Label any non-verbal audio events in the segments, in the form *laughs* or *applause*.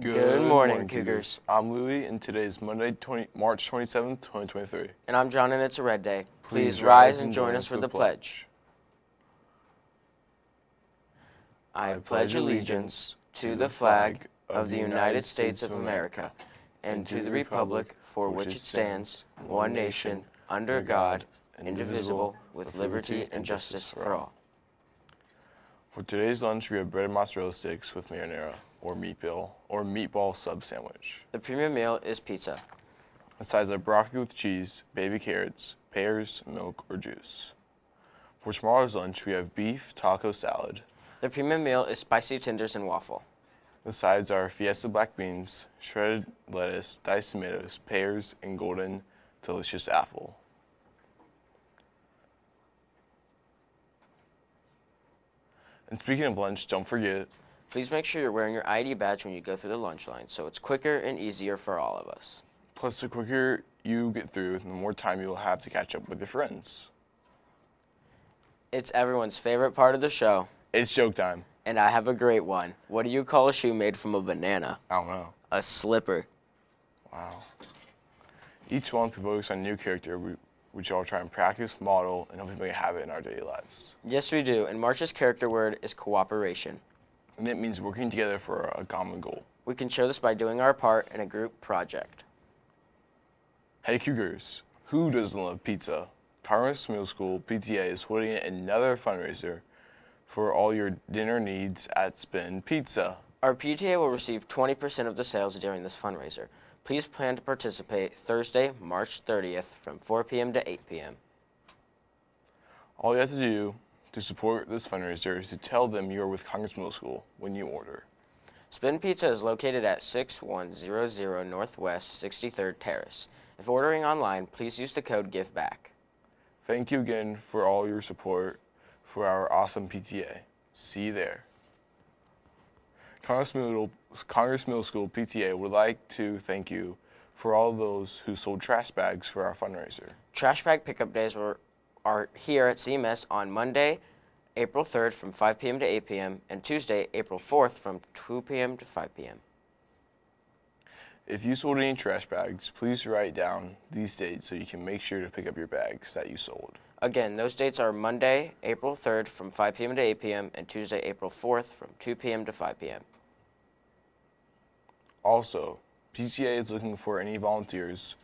Good morning, Cougars. I'm Louie, and today is Monday, 20, March 27th, 2023. And I'm John, and it's a red day. Please, rise and join us for the pledge. I pledge allegiance to the flag of the United States of America and to the republic for which it stands, one nation, under God, indivisible, with liberty and justice for all. For today's lunch, we have bread and mozzarella sticks with marinara, or meatball, or meatball sub sandwich. The premium meal is pizza. The sides are broccoli with cheese, baby carrots, pears, milk, or juice. For tomorrow's lunch, we have beef taco salad. The premium meal is spicy tenders and waffle. The sides are fiesta black beans, shredded lettuce, diced tomatoes, pears, and golden delicious apple. And speaking of lunch, don't forget, Please make sure you're wearing your ID badge when you go through the lunch line so it's quicker and easier for all of us. plus the quicker you get through, the more time you'll have to catch up with your friends. It's everyone's favorite part of the show, It's joke time. and I have a great one. What do you call a shoe made from a banana? I don't know. A slipper. Wow. Each one on a new character, we- which I'll try and practice, model, and hopefully a habit in our daily lives. Yes, we do, and March's character word is cooperation. And it means working together for a common goal. We can show this by doing our part in a group project. Hey Cougars, who doesn't love pizza? Congress Middle School PTA is holding another fundraiser for all your dinner needs at Spin Pizza. Our PTA will receive 20% of the sales during this fundraiser. Please plan to participate Thursday, March 30th from 4 p.m. to 8 p.m. All you have to do to support this fundraiser is to tell them you're with Congress Middle School when you order. Spin Pizza is located at 6100 Northwest 63rd Terrace. If ordering online, please use the code GIVEBACK. Thank you again for all your support for our awesome PTA. See you there. Congress Middle, Congress Middle School PTA would like to thank you for all those who sold trash bags for our fundraiser. Trash bag pickup days were, are here at CMS on Monday, April 3rd from 5 p.m. to 8 p.m. and Tuesday, April 4th from 2 p.m. to 5 p.m. If you sold any trash bags, please write down these dates so you can make sure to pick up your bags that you sold. Again, those dates are Monday, April 3rd from 5 p.m. to 8 p.m. and Tuesday, April 4th from 2 p.m. to 5 p.m. Also, PTA is looking for any volunteers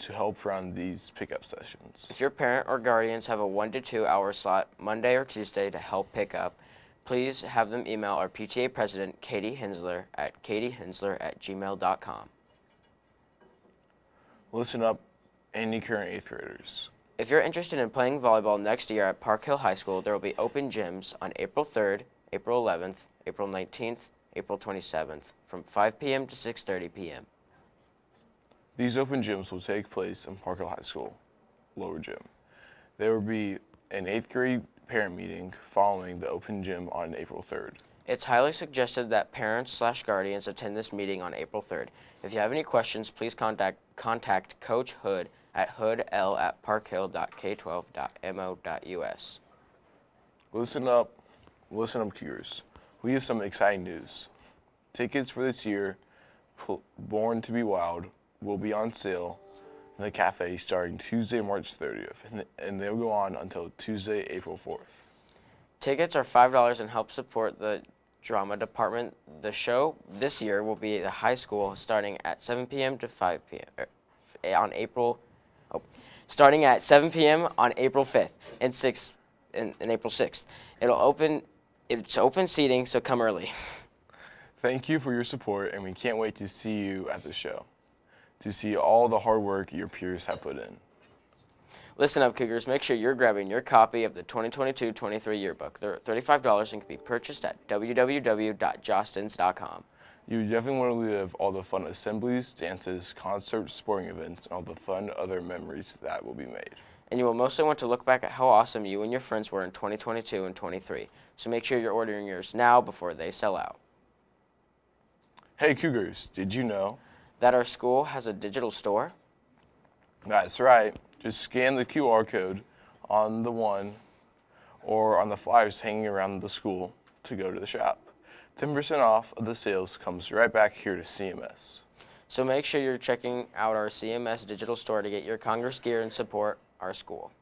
to help run these pickup sessions. If your parent or guardians have a 1 to 2 hour slot Monday or Tuesday to help pick up, please have them email our PTA president, Katie Hensler, at katiehensler at gmail.com. Listen up, any current eighth graders. If you're interested in playing volleyball next year at Park Hill High School, there will be open gyms on April 3rd, April 11th, April 19th, April 27th from 5 p.m. to 6:30 p.m. These open gyms will take place in Park Hill High School, lower gym. There will be an eighth grade parent meeting following the open gym on April 3rd. It's highly suggested that parents slash guardians attend this meeting on April 3rd. If you have any questions, please contact contact Coach Hood at hoodl at parkhill.k12.mo.us. Listen up, listen up, Cures. We have some exciting news. Tickets for this year, Born to Be Wild, will be on sale in the cafe starting Tuesday, March 30th, and, and they'll go on until Tuesday, April 4th. Tickets are $5 and help support the drama department. The show this year will be at the high school starting at 7 p.m. to 5 p.m. er, on April oh, starting at 7 p.m. on April 5th and 6th and, and April 6th. It'll open it's open seating, so come early. *laughs* Thank you for your support, and we can't wait to see you at the show, to see all the hard work your peers have put in. Listen up, Cougars. Make sure you're grabbing your copy of the 2022-23 yearbook. They're $35 and can be purchased at www.jostens.com. You definitely want to live all the fun assemblies, dances, concerts, sporting events, and all the fun other memories that will be made. And you will mostly want to look back at how awesome you and your friends were in 2022 and 23. So make sure you're ordering yours now before they sell out. Hey Cougars, did you know? That our school has a digital store? That's right. Just scan the QR code on the one or on the flyers hanging around the school to go to the shop. 10% off of the sales comes right back here to CMS. So make sure you're checking out our CMS digital store to get your Congress gear and support our school.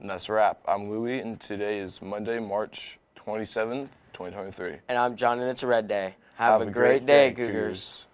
And that's a wrap. I'm Louie, and today is Monday, March 27th, 2023. And I'm John, and it's a red day. Have, a, great, day, Cougars.